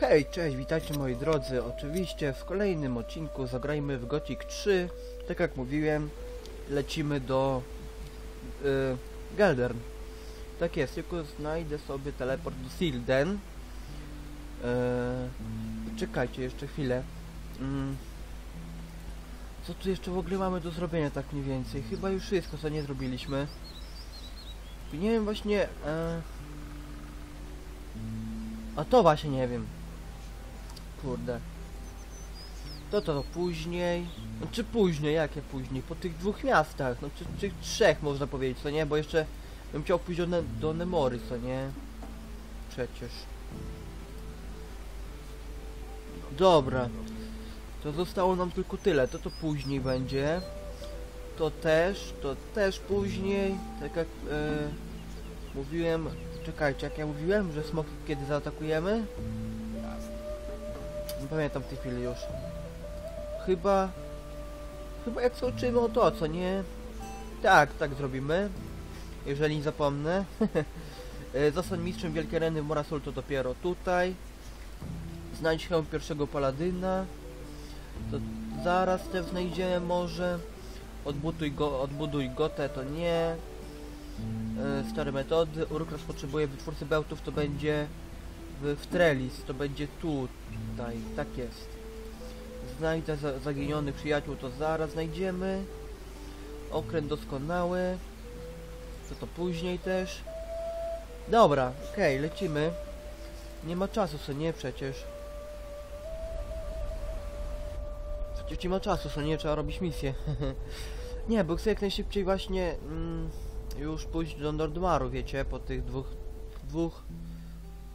Hej, cześć, witajcie moi drodzy. Oczywiście w kolejnym odcinku zagrajmy w Gothic 3. Tak jak mówiłem, lecimy do y, Geldern. Tak jest, tylko znajdę sobie teleport do Silden. Y, czekajcie jeszcze chwilę. Mm. Co tu jeszcze w ogóle mamy do zrobienia tak mniej więcej? Chyba już wszystko co nie zrobiliśmy. Nie wiem właśnie... E... A to właśnie nie wiem. Kurde. To to później. No czy później, jakie później? Po tych dwóch miastach, no czy, czy trzech można powiedzieć, co nie? Bo jeszcze bym chciał pójść do, ne do Nemory, co nie? Przecież. Dobra. To zostało nam tylko tyle, to to później będzie. To też, to też później. Tak jak e, mówiłem, czekajcie, jak ja mówiłem, że smoki kiedy zaatakujemy? Nie pamiętam w tej chwili już. Chyba... Chyba jak skończymy o to, co nie? Tak, tak zrobimy. Jeżeli nie zapomnę. E, Zostań mistrzem Wielkiej Areny w Morasul to dopiero tutaj. Znajdź hełm pierwszego paladyna. To zaraz też znajdziemy może. Odbuduj, go, odbuduj gotę, to nie. E, Stare metody. Urukras potrzebuje wytwórcy bełtów, to będzie w, w Trellis, to będzie tutaj, tak jest. Znajdę za, przyjaciół, to zaraz znajdziemy. Okręt doskonały. To to później też. Dobra, okej, lecimy. Nie ma czasu, co nie przecież. Przecież nie ma czasu, co nie trzeba robić misję. nie, bo chcę jak najszybciej właśnie mm, już pójść do Nordmaru, wiecie, po tych dwóch, dwóch,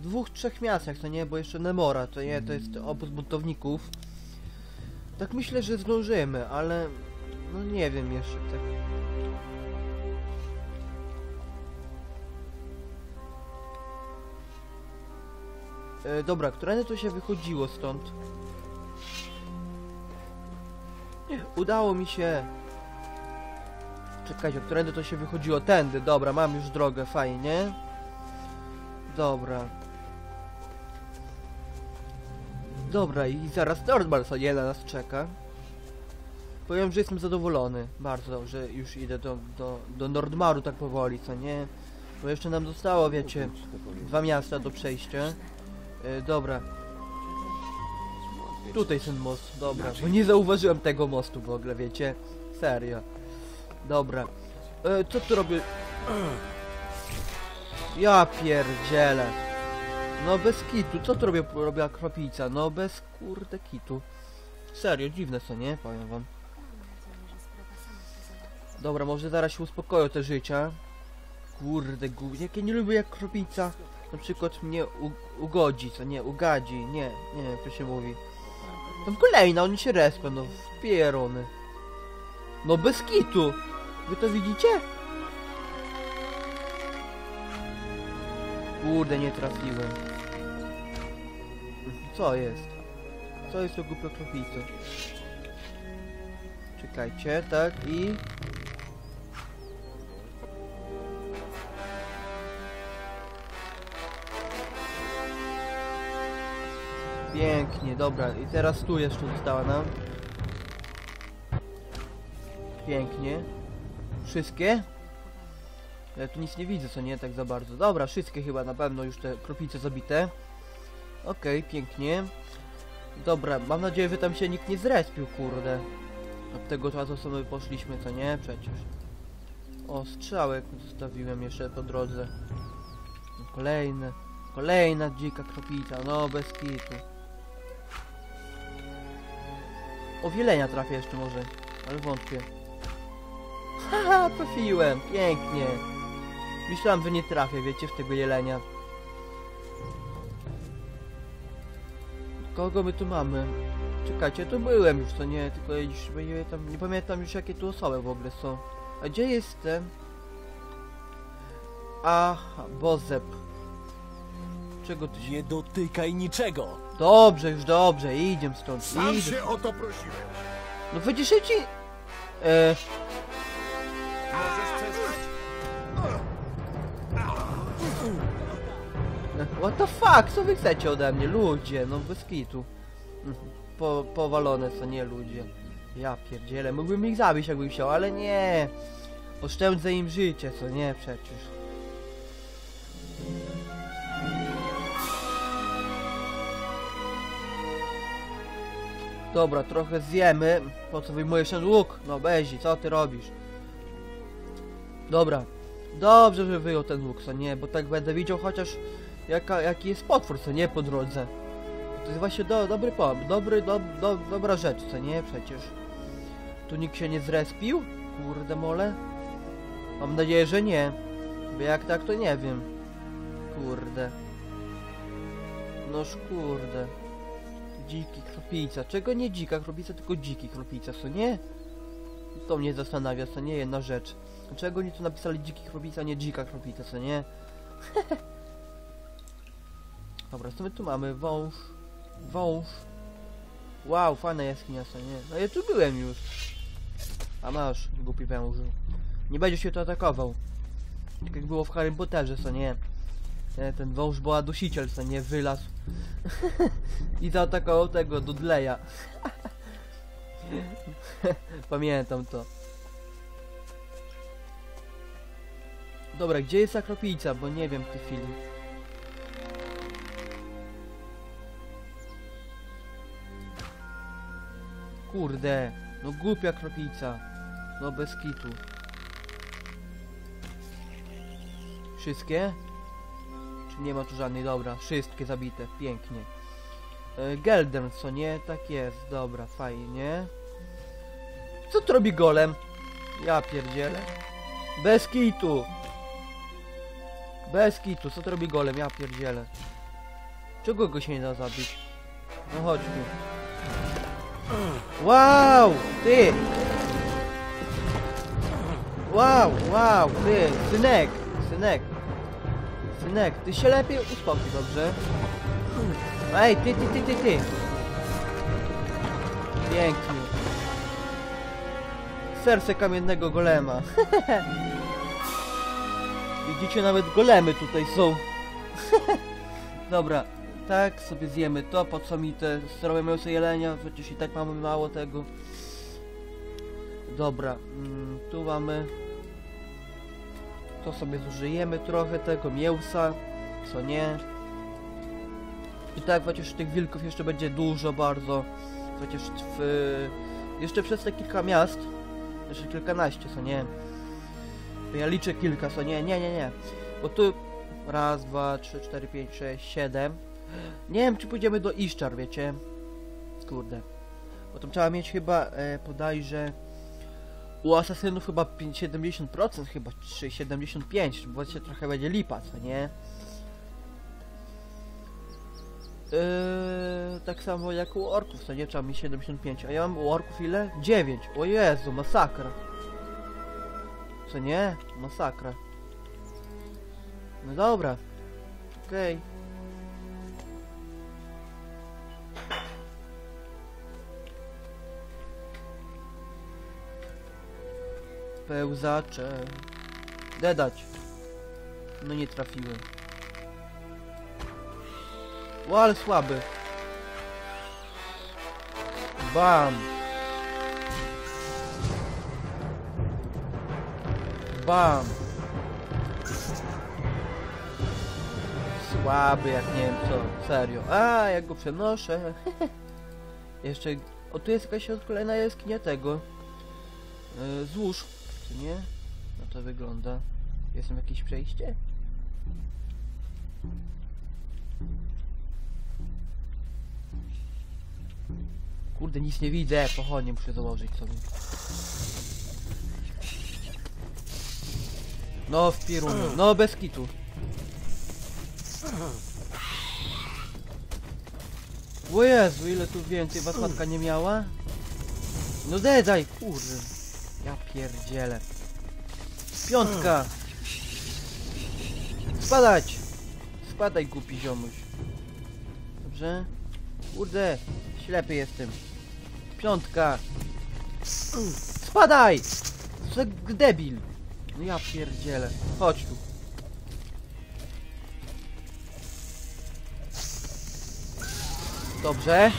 dwóch, trzech miastach, to nie, bo jeszcze Nemora, to nie, to jest obóz buntowników. Tak myślę, że zdążymy, ale no nie wiem jeszcze, tak. E, dobra, którędy to się wychodziło stąd? Udało mi się. Czekajcie, którędy to się wychodziło? Tędy, dobra, mam już drogę, fajnie. Dobra. Dobra, i zaraz co nie na nas czeka. Powiem, że jestem zadowolony. Bardzo, że już idę do, do, do Nordmaru tak powoli, co nie? Bo jeszcze nam zostało, wiecie, dwa miasta do przejścia. E, dobra. Tutaj ten most, dobra. Bo nie zauważyłem tego mostu w ogóle, wiecie? Serio. Dobra. E, co tu robię? Ja pierdzielę. No bez kitu, co tu robię, robiła kropica? No bez kurde kitu. Serio, dziwne co nie? Powiem wam. Dobra, może zaraz się uspokoją te życia. Kurde, gu... jak ja nie lubię jak kropica na przykład mnie ugodzi, co nie? Ugadzi, nie, nie to się mówi. Tam kolejna, oni się respią, no pierony. No bez kitu! Wy to widzicie? Kurde, nie trafiłem. Co jest? Co jest to głupia kropica? Czekajcie, tak i... Pięknie, dobra. I teraz tu jeszcze została nam. Pięknie. Wszystkie? Ja tu nic nie widzę, co nie tak za bardzo. Dobra, wszystkie chyba na pewno już te kroplice zabite. Okej, pięknie. Dobra, mam nadzieję, że tam się nikt nie zrespił, kurde. Od tego czasu sobie poszliśmy, co nie? Przecież. O, strzałek zostawiłem jeszcze po drodze. Kolejne. Kolejna dzika kroplica, no bez kitu. O wielenia trafię jeszcze może, ale wątpię. Haha, trafiłem, pięknie. Myślałem, że nie trafię, wiecie, w tego jelenia. Kogo my tu mamy? Czekajcie, tu byłem już, to nie, tylko już nie, tam, nie pamiętam już jakie tu osoby w ogóle są. A gdzie jestem? Aha, Bozep. Czego ty się... Nie dotykaj niczego! Dobrze, już dobrze, idziemy stąd, Sam idę. się o to prosiłem. No wyciszę ci... E, Możesz przestać? What the fuck? Co wy chcecie ode mnie? Ludzie, no bez kitu. Po, powalone co nie ludzie. Ja pierdzielę, mógłbym ich zabić jakbym chciał, ale nie. Oszczędzę im życie, co nie przecież. Dobra, trochę zjemy. Po co wyjmujesz ten łuk? No Bezi, co ty robisz? Dobra. Dobrze, że wyjął ten łuk, co nie? Bo tak będę widział chociaż jaka, jaki jest potwór, co nie? Po drodze. To jest właśnie do, dobry pomysł, dobry, do, do, dobra rzecz, co nie? Przecież. Tu nikt się nie zrespił? Kurde mole. Mam nadzieję, że nie. Bo jak tak, to nie wiem. Kurde. Noż kurde. Dziki kropica. Czego nie dzika kropica, tylko dziki kropica, co nie? To mnie zastanawia, co nie jedna rzecz. Dlaczego oni tu napisali dziki kropica, nie dzika kropica, co nie? Dobra, co my tu mamy? Wąż. Wąż. Wow, fajna jaskinia, co nie? No ja tu byłem już. A masz, głupi wężu. Nie będzie się tu atakował. Tak jak było w Harry Potterze, co nie? E, Ten wąż była dusiciel, co nie? Wylazł. I zaatakował tego Dudleya. Pamiętam to. Dobra, gdzie jest akropica? Bo nie wiem w tej chwili. Kurde, no głupia kropica. No bez kitu. Wszystkie? Czy nie ma tu żadnej? Dobra, wszystkie zabite, pięknie. E, Geldern, co nie? Tak jest, dobra, fajnie. Co tu robi golem? Ja pierdzielę. Bez kitu! Bez kitu, co to robi golem? Ja pierdzielę. Czego go się nie da zabić? No chodź tu. Wow! Ty! Wow, wow, ty! Synek! Synek! Synek, ty się lepiej uspokój, dobrze? Ej, ty, ty, ty, ty, ty! Pięknie. Serce kamiennego golema. Widzicie, nawet golemy tutaj są. Dobra, tak sobie zjemy to, po co mi te sterowe mięso jelenia, przecież i tak mamy mało tego. Dobra, mm, tu mamy... To sobie zużyjemy trochę tego mięsa, co nie. I tak przecież tych wilków jeszcze będzie dużo bardzo. Przecież w... Jeszcze przez te kilka miast, jeszcze kilkanaście, co nie. Ja liczę kilka, co nie, nie, nie, nie. Bo tu raz, dwa, trzy, cztery, pięć, sześć, siedem. Nie wiem, czy pójdziemy do Iszczar, wiecie. Kurde. Bo tam trzeba mieć chyba, e, podajże... U asasynów chyba 5, 70% chyba, czy 75%, bo się trochę będzie lipa, co nie? Yy, tak samo jak u orków, co nie? Trzeba mieć 75, a ja mam u orków ile? 9. O Jezu, masakra. Co nie? Masakra. No dobra. Okej. Pełzacze. Dedać. No nie trafiłem. O, ale słaby. Bam. Bam. Słaby jak nie wiem co. Serio. A, jak go przenoszę. Jeszcze... O, tu jest jakaś kolejna jaskinia tego. Yy, złóż. Nie? No to wygląda. Jest tam jakieś przejście? Kurde, nic nie widzę. Pochodnie muszę założyć sobie. No, w pierunie. No, bez kitu. O Jezu, ile tu więcej was matka nie miała? No dedaj, kurde. Ja pierdzielę. Piątka! Spadać! Spadaj, głupi ziomuś. Dobrze? Kurde, ślepy jestem. Piątka! Spadaj! Co debil! No ja pierdzielę. Chodź tu. Dobrze.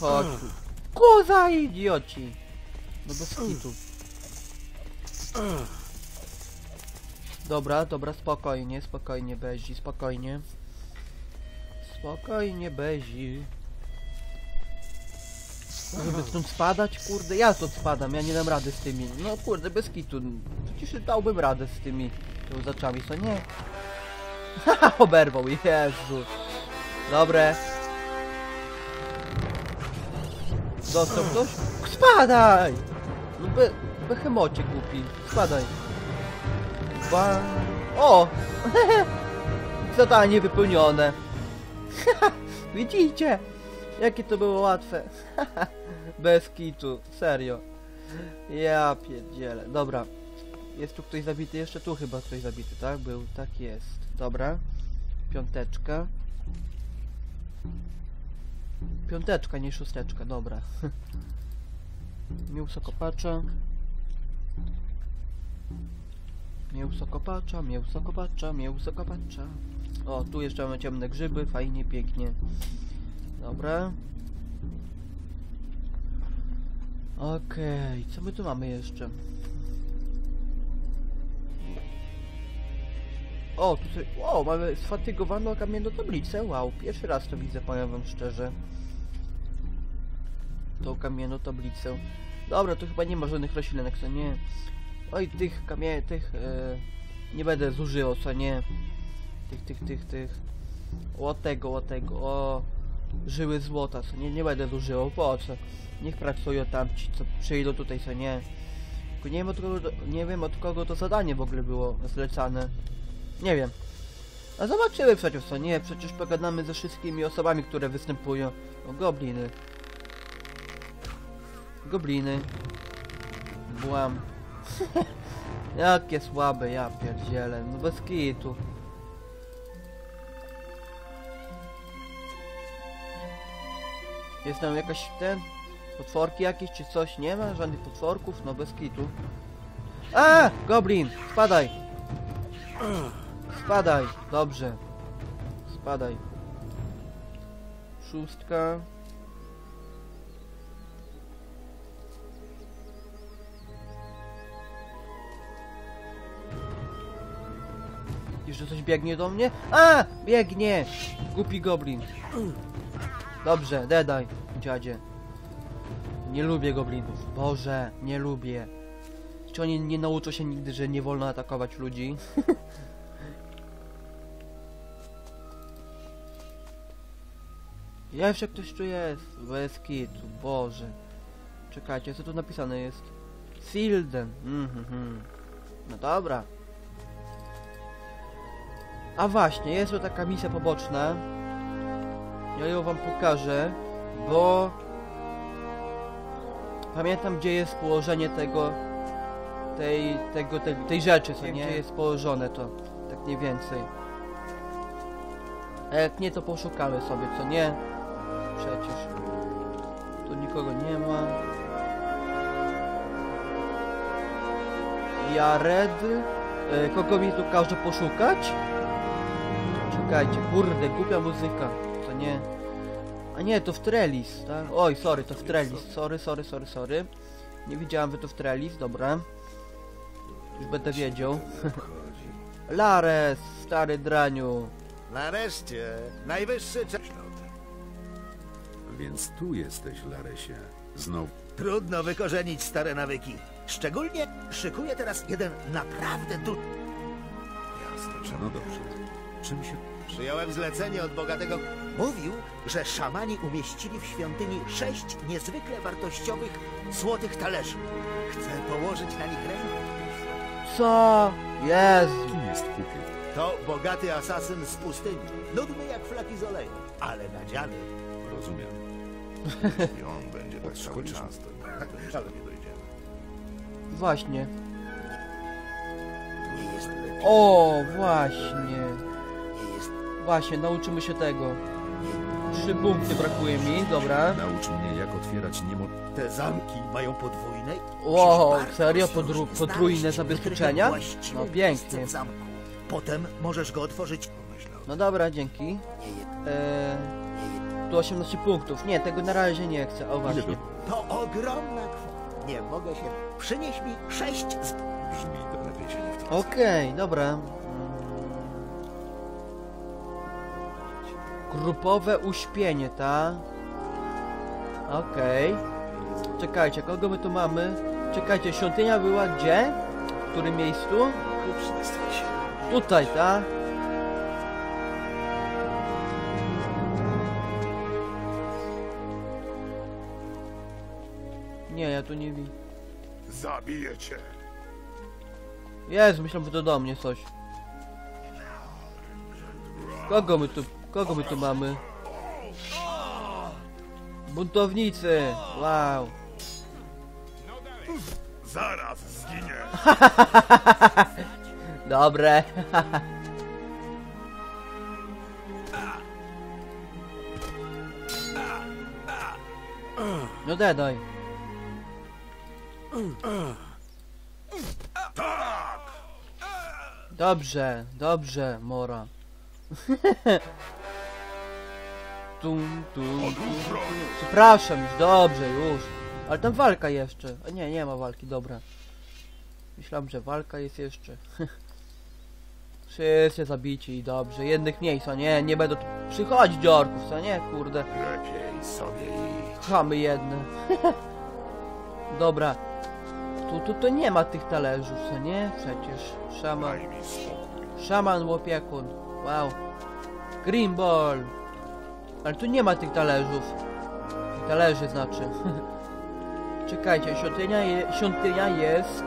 Chodź tu. Koza idioci. No bez kitu. Dobra, dobra, spokojnie, spokojnie, Bezi, spokojnie. Spokojnie, Bezi. Żeby stąd spadać? Kurde, ja stąd spadam, ja nie dam rady z tymi. No kurde, bez kitu. Przecież dałbym radę z tymi pełzaczami, co nie? Haha, oberwał, Jezu. Dobre. Dostał ktoś? Spadaj! No be, behemocie głupi. Spadaj. Ba... O! Zadanie wypełnione. Widzicie? Jakie to było łatwe. Bez kitu. Serio. Ja pierdzielę. Dobra. Jest tu ktoś zabity? Jeszcze tu chyba ktoś zabity, tak? Był. Tak jest. Dobra. Piąteczka. Piąteczka, nie szósteczka, dobra. Mięso kopacza. Mięso kopacza, mięso kopacza, mięso kopacza. O, tu jeszcze mamy ciemne grzyby, fajnie, pięknie. Dobra. Okej, co my tu mamy jeszcze? O, tu sobie... Wow, mamy sfatygowaną kamienną tablicę. Wow, pierwszy raz to widzę, powiem wam szczerze. Tą kamienną tablicę. Dobra, tu chyba nie ma żadnych roślinek, co nie? Oj, tych kamie... tych... E, nie będę zużywał, co nie? Tych, tych, tych, tych... O tego, o tego, o... Żyły złota, co nie? Nie będę zużywał, po co? Niech pracują tam ci, co przyjdą tutaj, co nie? Tylko nie wiem od kogo, nie wiem od kogo to zadanie w ogóle było zlecane. Nie wiem. A zobaczymy przecież co nie, przecież pogadamy ze wszystkimi osobami, które występują. O, gobliny. Gobliny. Błam. Jakie słabe, ja pierdzielę. No bez kitu. Jest tam jakaś ten... Potworki jakieś czy coś? Nie ma żadnych potworków? No bez kitu. A! Goblin! Spadaj! Spadaj! Dobrze. Spadaj. Szóstka. Jeszcze coś biegnie do mnie? A! Biegnie! Głupi goblin. Dobrze, dedaj, dziadzie. Nie lubię goblinów. Boże, nie lubię. Czy oni nie nauczą się nigdy, że nie wolno atakować ludzi? Ja jeszcze ktoś tu jest. Bez kitu, Boże. Czekajcie, co tu napisane jest? Silden. Mhm. No dobra. A właśnie, jest tu taka misja poboczna. Ja ją wam pokażę, bo... Pamiętam, gdzie jest położenie tego... Tej, tego, tej, tej rzeczy, co nie? Gdzie jest położone to, tak mniej więcej. A jak nie, to poszukamy sobie, co nie? Przecież. Tu nikogo nie ma. Jared. E, kogo mi tu każe poszukać? Czekajcie, kurde, głupia muzyka. To nie. A nie, to w Trellis, tak? Oj, sorry, to w Trellis. Sorry, sorry, sorry, sorry. Nie widziałem, że to w Trellis, dobra. Już będę wiedział. Lares, stary draniu. Nareszcie, najwyższy czas. Więc tu jesteś, Laresie. Znowu. Trudno wykorzenić stare nawyki. Szczególnie szykuję teraz jeden naprawdę du... Jasne, no dobrze. Czym się... Przyjąłem zlecenie od bogatego... Mówił, że szamani umieścili w świątyni sześć niezwykle wartościowych złotych talerzy. Chcę położyć na nich rękę. Co? Jezu. Kim jest kupiec? To bogaty asasyn z pustyni. Nudny jak flaki z oleju, ale nadziany. Rozumiem. I on będzie tak cały czas, to do niczego nie dojdziemy. Właśnie. Nie jest lepiej. O, właśnie. Właśnie, nauczymy się tego. Trzy punkty brakuje mi, dobra. Naucz mnie, jak otwierać niemo... Te zamki mają podwójne... Wow, serio? Podru- podrójne znaleźć zabezpieczenia? No, pięknie. Potem możesz go otworzyć... No dobra, dzięki. Eee, tu 18 punktów. Nie, tego na razie nie chcę. O właśnie. to ogromna kwota. Nie mogę się... Przynieś mi sześć z... brzmi, to lepiej się nie wtrącaj. Okej, dobra. Grupowe uśpienie, ta? Okej. Czekajcie, kogo my tu mamy? Czekajcie, świątynia była gdzie? W którym miejscu? Tutaj, ta? Nie, ja tu nie widzę. Zabiję cię. Jest, myślałem, że to do mnie coś. Kogo my tu, kogo my tu mamy? Buntownicy! Wow! Zaraz zginie. Dobre! No daj. Dobrze, dobrze, Mora. tum, tum, tum. Przepraszam już, dobrze, już. Ale tam walka jeszcze. A nie, nie ma walki, dobra. Myślałem, że walka jest jeszcze. Wszyscy zabici i dobrze. Jednych mniej, co nie? Nie będą tu przychodzić orków, co nie? Kurde. Lepiej sobie idź. Chamy jedne. Dobra. Tu, tu to nie ma tych talerzów, co nie? Przecież. Szaman. Szaman łopiekun. Wow. Green Ball. Ale tu nie ma tych talerzów. Talerzy znaczy. Czekajcie, świątynia, je, świątynia jest...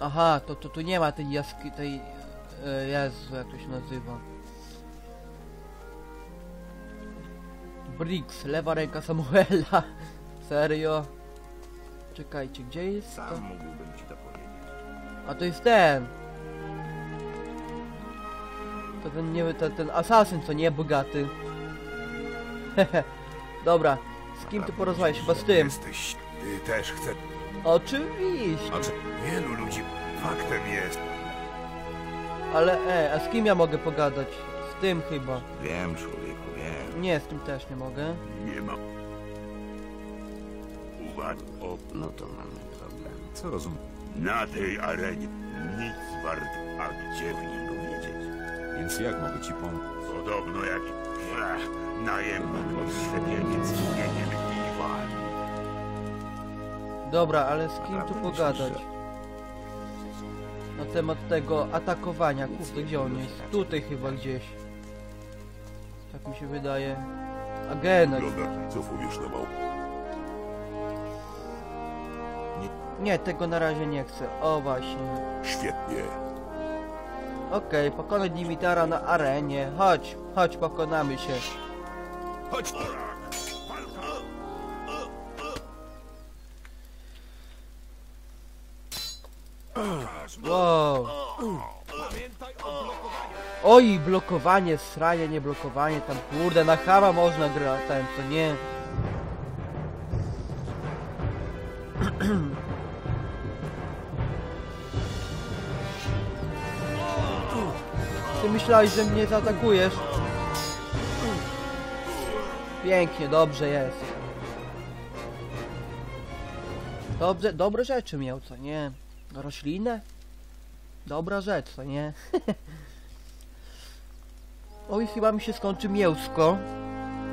Aha, to, to tu nie ma tej jaski... tej... E, Jezu, jak to się nazywa. Briggs, lewa ręka Samuela. Serio? Czekajcie, gdzie jest to? Sam mógłbym ci to powiedzieć. A to jest ten. To ten nie ten, ten asasyn, co nie bogaty. Hehe. Dobra, z kim ty porozmawiasz? Chyba z tym. Jesteś. Ty też chcesz. Oczywiście. A czy wielu ludzi faktem jest. Ale e, a z kim ja mogę pogadać? Z tym chyba. Wiem, człowieku, wiem. Nie, z tym też nie mogę. Nie ma. Uwaga, o, No to mamy problem. Co rozumiem? na tej arenie nic wart, a gdzie w niego wiedzieć? Więc jak mogę ci pomóc? Podobno jak ach, najemnik od szczepieniec z imieniem Iwan. Dobra, ale z kim tu pogadać? Na temat tego atakowania. Kurde, gdzie on jest? Tutaj chyba gdzieś. Tak mi się wydaje. Agenek. co na mał? Nie, tego na razie nie chcę. O właśnie. Świetnie. Okej, pokonać Dimitara na arenie. Chodź, chodź, pokonamy się. Chodź. Wow. Oj, blokowanie, sranie, nie blokowanie, tam kurde, na chama można grać, ten, co nie. Ty myślałeś, że mnie zaatakujesz? Pięknie, dobrze jest. Dobrze, dobre rzeczy miał, co nie? Roślinę? Dobra rzecz, co nie? Oj, chyba mi się skończy mięsko.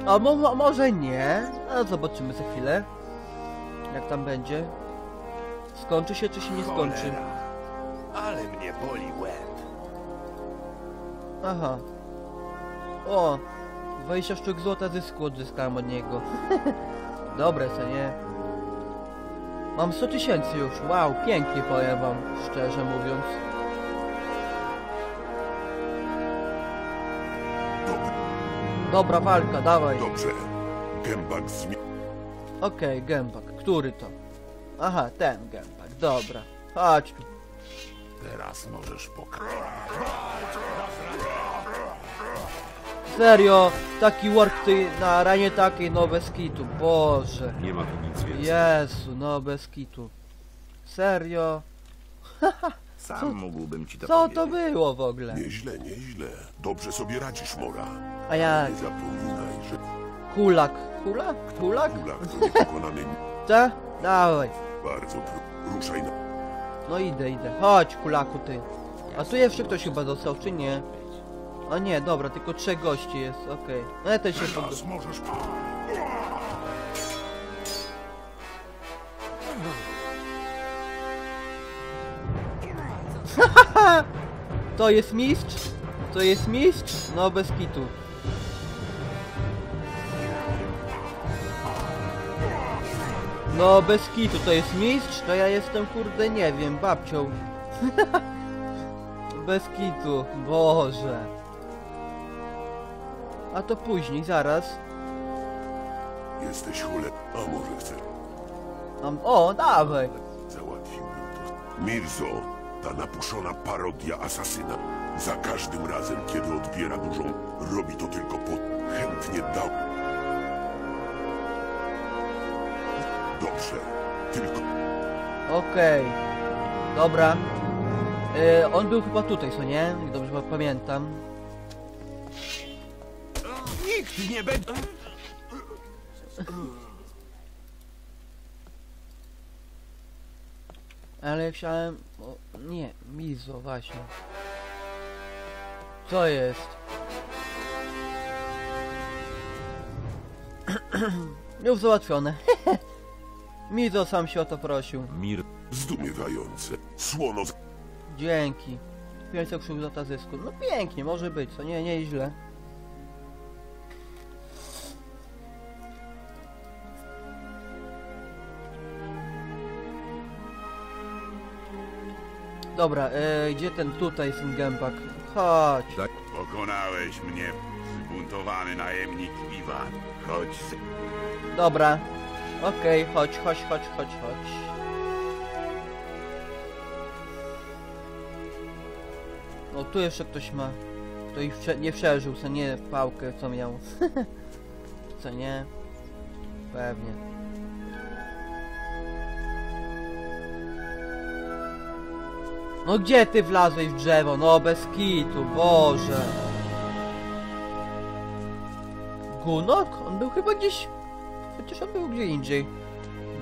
A mo mo może nie. A zobaczymy za chwilę. Jak tam będzie. Skończy się, czy się nie skończy? Cholera. Ale mnie boli łeb. Aha. O! 20 sztuk złota zysku odzyskałem od niego. Dobre, co nie? Mam 100 tysięcy już. Wow, pięknie powiem wam, szczerze mówiąc. Dobra walka, dawaj. Dobrze. Gębak zmi... Okej, gębak. Który to? Aha, ten gębak. Dobra. Chodź tu. Teraz możesz pokroić. Serio, taki work ty na arenie takiej, no bez kitu, boże. Nie ma tu nic więcej. Jezu, no bez kitu. Serio? Sam Co- mógłbym ci to Co powiedzieć. to było w ogóle? Nieźle, nieźle. Dobrze sobie radzisz, Mora. A jak? Nie zapominaj, że Kulak. Kulak? Kulak? kulak to niepokonany Ta? Dawaj. bardzo pró- Ruszaj na... No idę, idę. Chodź, kulaku ty. A tu jeszcze ktoś chyba został, czy nie? O nie, dobra, tylko trzech gości jest, okej. No ja też się pod... Możesz... To jest mistrz? To jest mistrz? No bez kitu. No bez kitu, to jest mistrz? To ja jestem kurde nie wiem, babcią. bez kitu, Boże. A to później, zaraz. Jesteś chule... A może chcesz... Mam... O, dawaj. Załatwiłbym to. Mirzo, ta napuszona parodia asasyna. Za każdym razem, kiedy odbiera dużą, robi to tylko po... Chętnie dał. Dobrze. Tylko... Okej. Dobra. E, on był chyba tutaj, co nie? Jak dobrze pamiętam. Nikt nie będzie... Ale chciałem... O, nie, Mizo, właśnie. Co jest? Już załatwione. Mizo sam się o to prosił. Mir Zdumiewające. Słono... Dzięki. 500 krzyż lata zysku. No pięknie, może być, co nie, nie źle. Dobra, e, gdzie ten tutaj jest ten gębak? Chodź. Pokonałeś mnie, zbuntowany najemnik Iwan. Chodź z... Dobra. Okej, chodź, chodź, chodź, chodź, chodź. O, tu jeszcze ktoś ma. To ich prze nie przeżył, co nie pałkę, co miał. co nie? Pewnie. No gdzie ty wlazłeś w drzewo? No bez kitu, Boże. Gunok? On był chyba gdzieś... Chociaż on był gdzie indziej.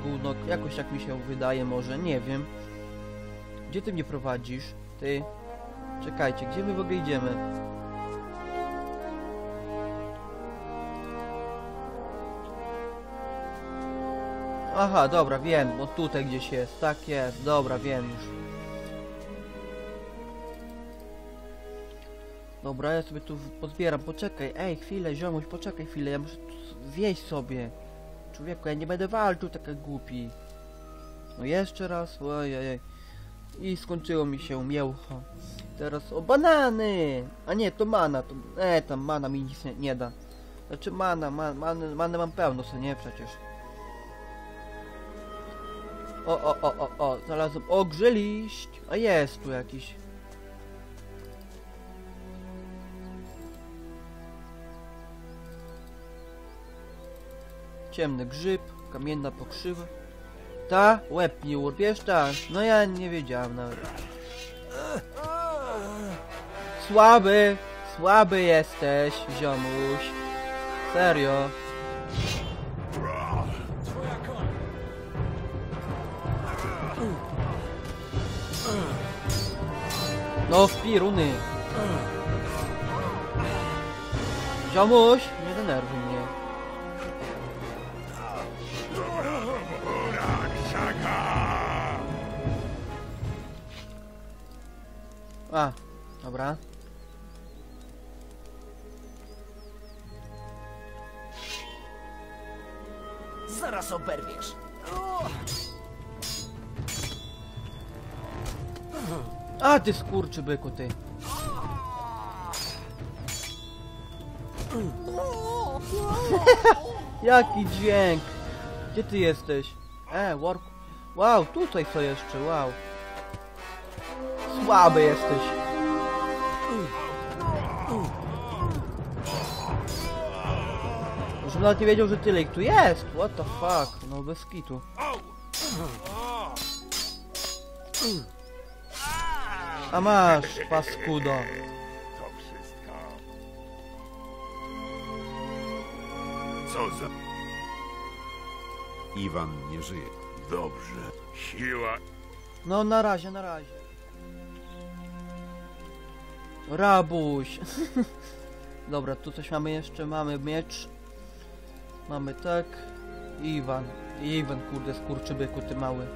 Gunok, jakoś tak mi się wydaje może, nie wiem. Gdzie ty mnie prowadzisz? Ty? Czekajcie, gdzie my w ogóle idziemy? Aha, dobra, wiem, bo tutaj gdzieś jest. Tak jest, dobra, wiem już. Dobra, ja sobie tu pozbieram, poczekaj, ej, chwilę, ziomuś, poczekaj chwilę, ja muszę tu zjeść sobie. Człowieku, ja nie będę walczył tak jak głupi. No jeszcze raz, ojej. I skończyło mi się mięcho. Teraz o banany! A nie, to mana, to... E, tam mana mi nic nie, nie da. Znaczy mana, ma, many, many mam pełno, co nie przecież. O, o, o, o, o, znalazłem ogrzeliść. A jest tu jakiś. Ciemny grzyb, kamienna pokrzywa. Ta? Łeb nie urwiesz? Ta? No ja nie wiedziałem nawet. Słaby! Słaby jesteś, ziomuś. Serio. No w piruny. Ziomuś, nie denerwuj A, dobra. Zaraz oberwiesz. A ty skurczy byku ty. Jaki dźwięk? Gdzie ty jesteś? E, work. Wow, tutaj co jeszcze, wow. Słaby jesteś. Już nawet nie wiedział, że tyle ich tu jest. What the fuck? No bez kitu. A masz, paskudo. Co za... Iwan nie żyje. Dobrze. Siła... No na razie, na razie. Rabuś. Dobra, tu coś mamy jeszcze. Mamy miecz. Mamy tak. Iwan. Iwan, kurde, skurczybyku, ty mały.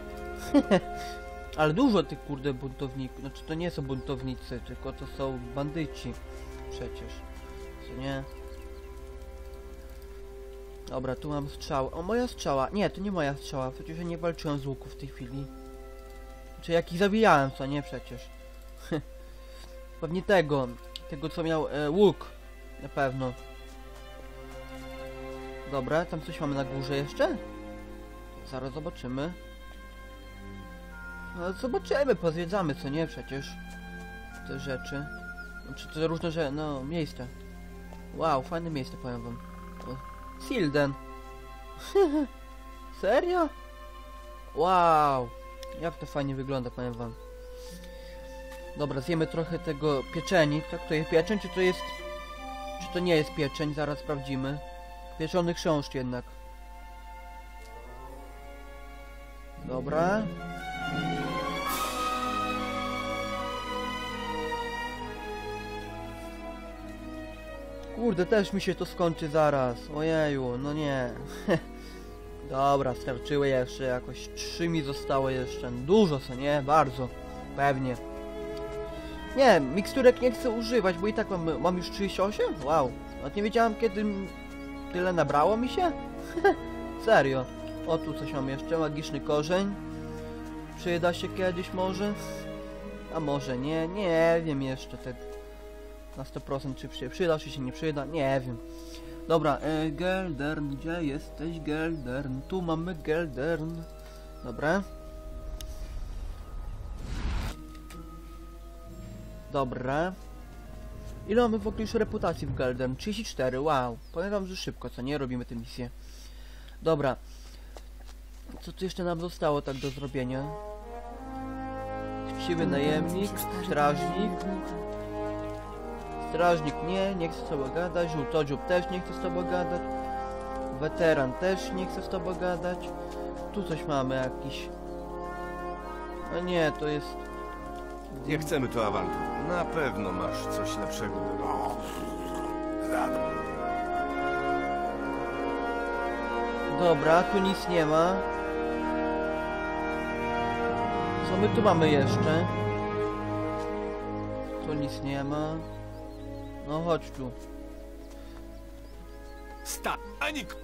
Ale dużo tych, kurde, buntowników. Znaczy, to nie są buntownicy, tylko to są bandyci. Przecież. Co nie? Dobra, tu mam strzał. O, moja strzała. Nie, to nie moja strzała. Przecież ja nie walczyłem z łuku w tej chwili. Czy jak ich zabijałem, co nie przecież. Pewnie tego. Tego co miał e, łuk. Na pewno. Dobra, tam coś mamy na górze jeszcze? Zaraz zobaczymy. No zobaczymy, pozwiedzamy, co nie przecież. Te rzeczy. Czy to różne rzeczy, no miejsca. Wow, fajne miejsce powiem wam. Silden. Serio? Wow. Jak to fajnie wygląda, powiem wam. Dobra, zjemy trochę tego pieczeni. Tak, to jest pieczeń, czy to jest... Czy to nie jest pieczeń? Zaraz sprawdzimy. Pieczony chrząszcz jednak. Dobra. Kurde, też mi się to skończy zaraz. Ojeju, no nie. Dobra, starczyły jeszcze jakoś. Trzy mi zostało jeszcze. Dużo, co nie? Bardzo. Pewnie. Nie, miksturek nie chcę używać, bo i tak mam, mam już 38? Wow. Nawet nie wiedziałem kiedy tyle nabrało mi się? Serio. O, tu coś mam jeszcze. Magiczny korzeń. Przyda się kiedyś może? A może nie? Nie wiem jeszcze tak na 100% czy się przyda, czy się nie przyda. Nie wiem. Dobra, e, Geldern, gdzie jesteś Geldern? Tu mamy Geldern. Dobra. Dobra. Ile mamy w ogóle już reputacji w Geldern? 34, wow. Wam, że szybko, co nie? Robimy tę misję. Dobra. Co tu jeszcze nam zostało tak do zrobienia? Chciwy najemnik, strażnik. Strażnik nie, nie chce z tobą gadać. Żółtodziób też nie chce z tobą gadać. Weteran też nie chce z tobą gadać. Tu coś mamy jakiś. A nie, to jest. Nie chcemy tu awantur. Na pewno masz coś lepszego do. Dobra, tu nic nie ma. Co my tu mamy jeszcze? Tu nic nie ma. No chodź tu. Stanik!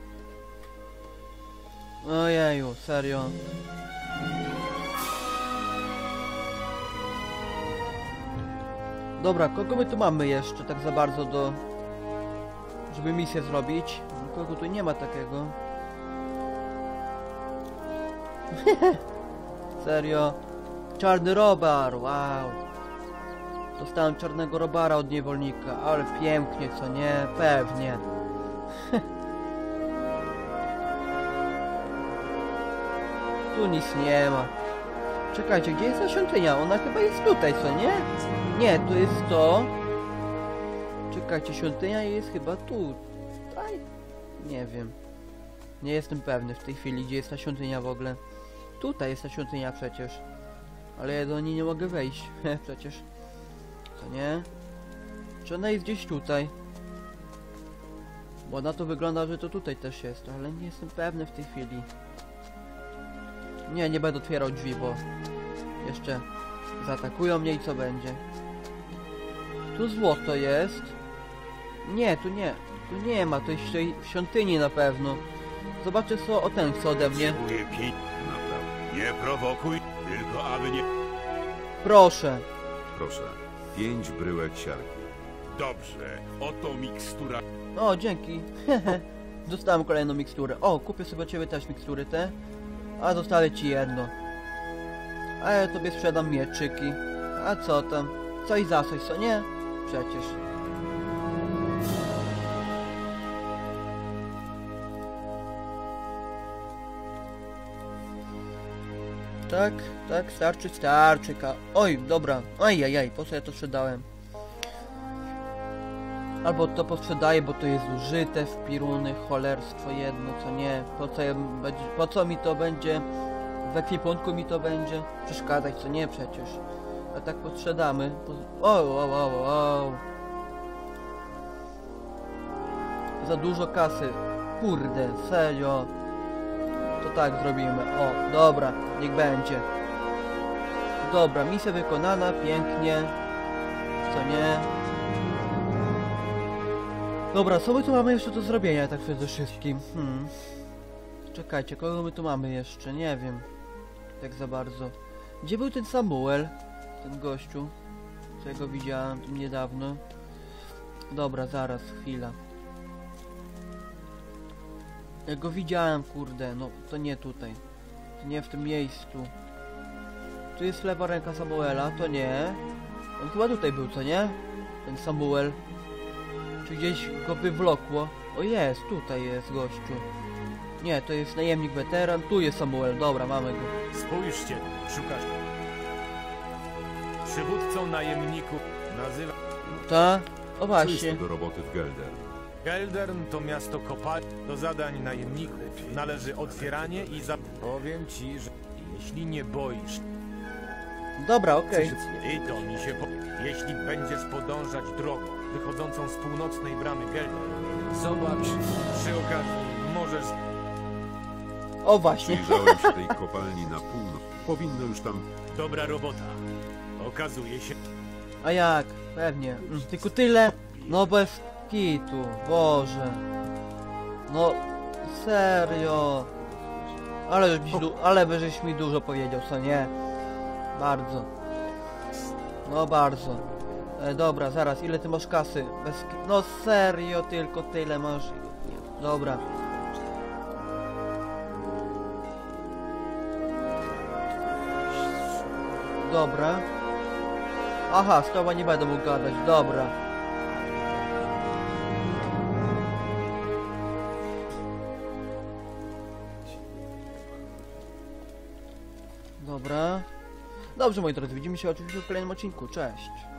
Ojeju, serio. Dobra, kogo my tu mamy jeszcze tak za bardzo do... Żeby misję zrobić? Kogo tu nie ma takiego? Serio? Czarny robar, wow. Dostałem czarnego robara od niewolnika, ale pięknie, co nie? Pewnie. Tu nic nie ma. Czekajcie, gdzie jest ta świątynia? Ona chyba jest tutaj, co nie? Nie, tu jest to. Czekajcie, świątynia jest chyba tu. Tutaj? Nie wiem. Nie jestem pewny w tej chwili, gdzie jest ta świątynia w ogóle. Tutaj jest ta świątynia przecież. Ale ja do niej nie mogę wejść. przecież. Co nie? Czy ona jest gdzieś tutaj? Bo na to wygląda, że to tutaj też jest, ale nie jestem pewny w tej chwili. Nie, nie będę otwierał drzwi, bo jeszcze zaatakują mnie i co będzie. Tu złoto jest. Nie, tu nie. Tu nie ma, to jest w świątyni na pewno. Zobaczę co o ten chce ode mnie. Nie prowokuj, tylko aby nie... Proszę. Proszę. Pięć bryłek siarki. Dobrze. Oto mikstura... O, dzięki. Dostałem kolejną miksturę. O, kupię sobie ciebie też mikstury te a zostawię ci jedno. A ja tobie sprzedam mieczyki. A co tam? Coś za coś, co nie? Przecież. Tak, tak, starczy, starczyka. Oj, dobra. Ajajaj, po co ja to sprzedałem? Albo to posprzedaję, bo to jest użyte w piruny, cholerstwo jedno, co nie. Po co, ja po co mi to będzie? W ekwipunku mi to będzie? Przeszkadzać, co nie przecież. A tak posprzedamy. Po... O, o, o, o, o. Za dużo kasy. Kurde, serio. To tak zrobimy. O, dobra, niech będzie. Dobra, misja wykonana, pięknie. Co nie? Dobra, co my tu mamy jeszcze do zrobienia tak przede wszystkim? Hmm. Czekajcie, kogo my tu mamy jeszcze? Nie wiem. Tak za bardzo. Gdzie był ten Samuel? Ten gościu. Co ja go widziałem niedawno. Dobra, zaraz, chwila. Ja go widziałem, kurde, no to nie tutaj. To nie w tym miejscu. Tu jest lewa ręka Samuela, to nie. On chyba tutaj był, co nie? Ten Samuel. Czy gdzieś go wywlokło? O jest, tutaj jest gościu. Nie, to jest najemnik weteran, tu jest Samuel, dobra, mamy go. Spójrzcie, szukasz. Przywódcą najemników nazywa... Ta? O właśnie. do roboty w Gelder? Geldern to miasto kopalni. Do zadań najemników należy otwieranie i za... Powiem ci, że jeśli nie boisz, Dobra, okej. i to mi się po... Jeśli będziesz podążać drogą wychodzącą z północnej bramy Geldern, zobacz, przy okazji możesz... O właśnie. Przyjrzałem się tej kopalni na północ. Powinno już tam... Dobra robota. Okazuje się, A jak? Pewnie. Mm, tylko tyle? No bez kitu, Boże. No, serio. Ale, du- ale by żeś mi dużo powiedział, co nie? Bardzo. No bardzo. E, dobra, zaraz, ile ty masz kasy? Bez no serio, tylko tyle masz. Dobra. Dobra. Aha, z tobą nie będę mógł gadać, dobra. Dobra. Dobrze moi drodzy, widzimy się oczywiście w kolejnym odcinku. Cześć.